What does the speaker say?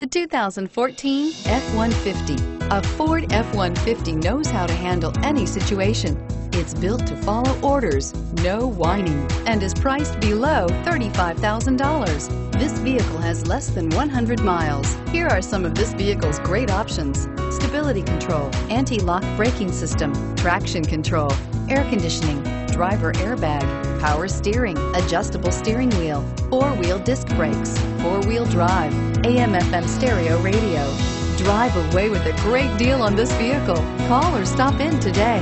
The 2014 F-150. A Ford F-150 knows how to handle any situation. It's built to follow orders, no whining, and is priced below $35,000. This vehicle has less than 100 miles. Here are some of this vehicle's great options. Stability control, anti-lock braking system, traction control, air conditioning, driver airbag, power steering, adjustable steering wheel, four-wheel disc brakes, four-wheel drive, AM FM stereo radio. Drive away with a great deal on this vehicle. Call or stop in today.